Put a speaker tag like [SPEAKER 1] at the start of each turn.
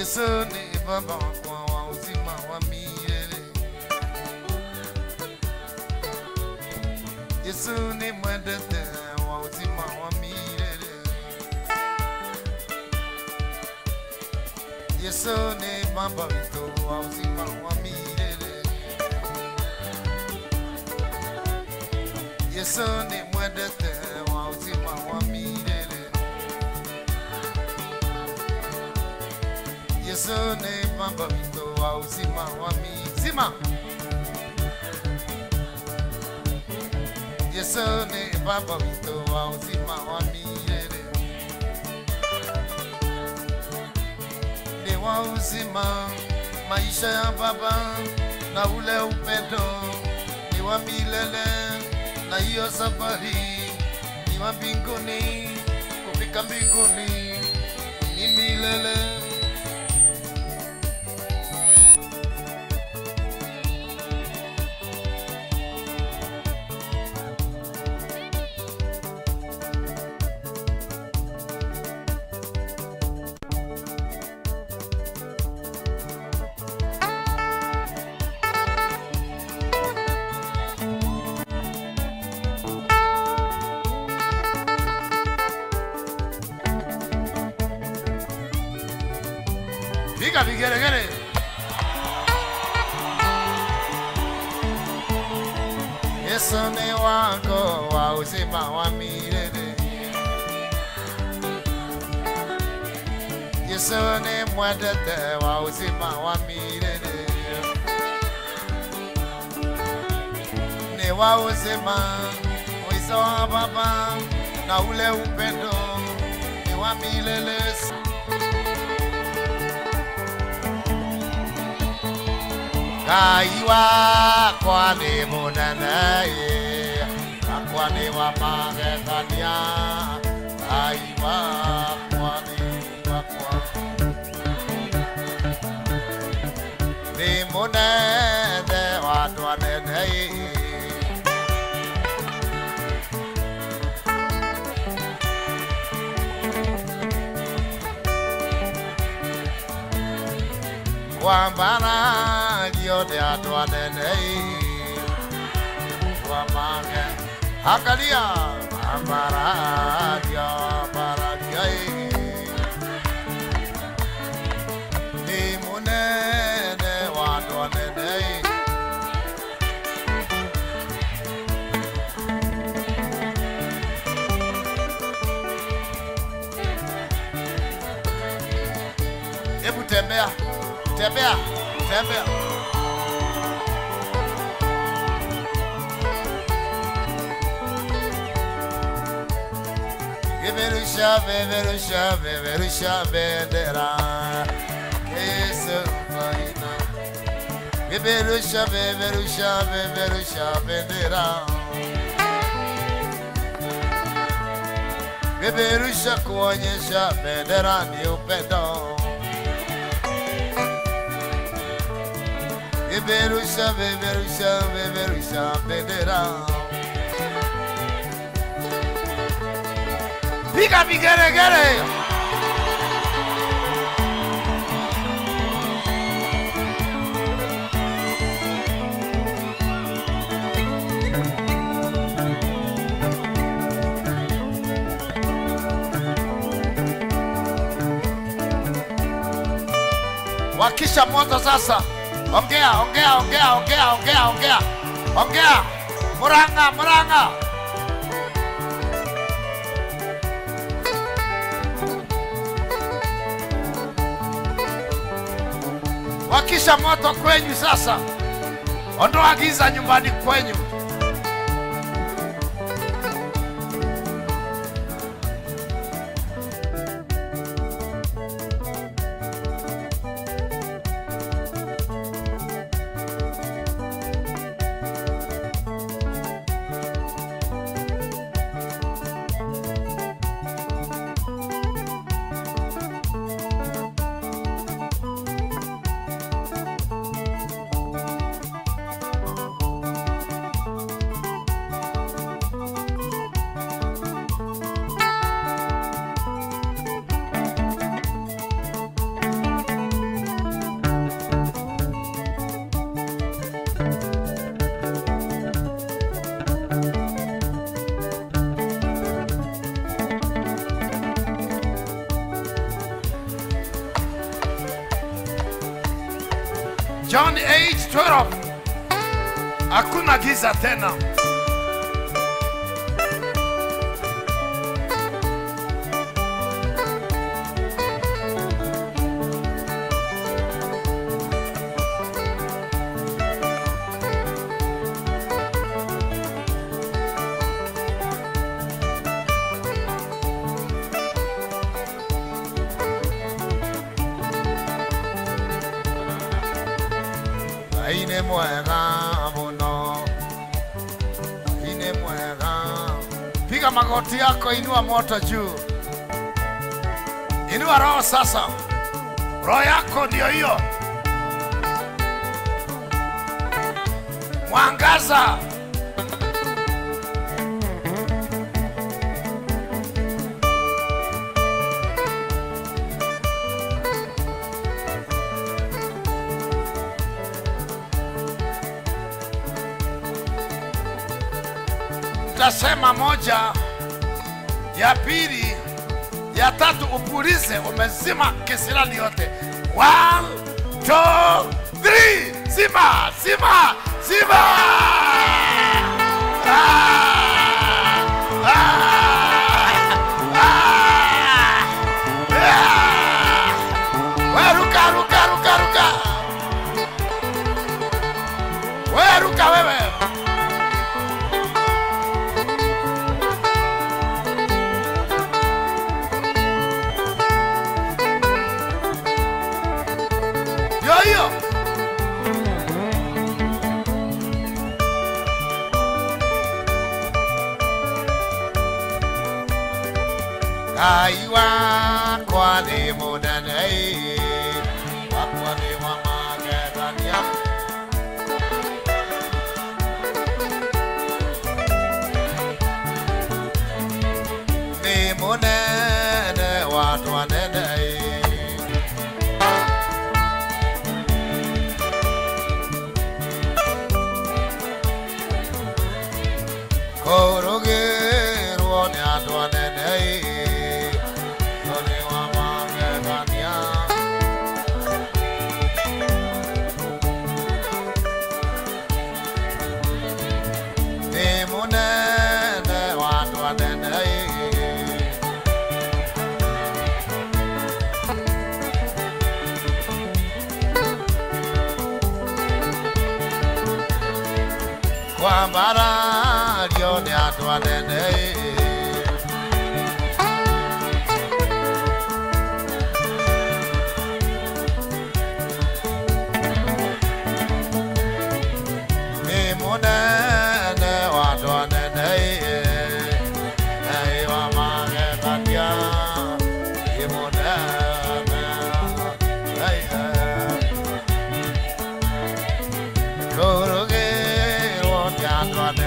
[SPEAKER 1] Yesu ni baba kwa wa uzima wa milele. Yesu ni mwendete wa uzima wa. Yesu ni baba mito wa. Yesu ni mwendete wa uzima wa. Yesu ni baba mito wa uzima wa mizima. Yesu ni baba mito wa uzima wa milele. Ni wa uzima, maisha ya baba na ule upendo ni wa milele, na hiyo safari ni wa mbinguni, kufika mbinguni ni milele. Piga vigeregere. Yesu ni wako wa uzima wa. Yesu ni mwendete wa uzima wa milele. Ni wa uzima, mwizo wa baba na ule upendo ni wa milele. Ngai wakwa nĩ mũnene akwa nĩ wa magegania Ngai wakwa nĩ wakwa nĩ mũnene wa andũ anene ĩ. wambaragio nĩ atwanenei anene ĩ. wamage angalia wambaragio wambaragio ĩ. nĩ mũnene wa andũ anene ĩ. Hebu tembea, tembea, tembea. Iverusha, Iverusha, Iverusha, Vedera. Yesu, Vaina. Iverusha, Iverusha, Iverusha, Vedera. Iverusha, chá, Vedera, Niu Pedão. beber o chá, beberá. Piga vigeregere. Wakisha moto sasa. Ongea, ongea, ongea, ongea, ongea, ongea. Ongea. Muranga, muranga. Wakisha moto kwenyu sasa. Ondoa giza nyumbani kwenyu. John 8:12. Hakuna giza tena. Ngai nĩ mwega mũno, Ngai nĩ mwega. Piga magoti yako, inua moto juu, inua roho sasa. Roho yako ndio hiyo, mwangaza. Tasema moja, ya pili, ya tatu, upulize, umezima kisirani yote. One, two, three, zima, zima, zima. I kwale mu da nai kwale wa ne ne ne wa to ne i'm ambara, yo ni atwa nene ii. Eduardo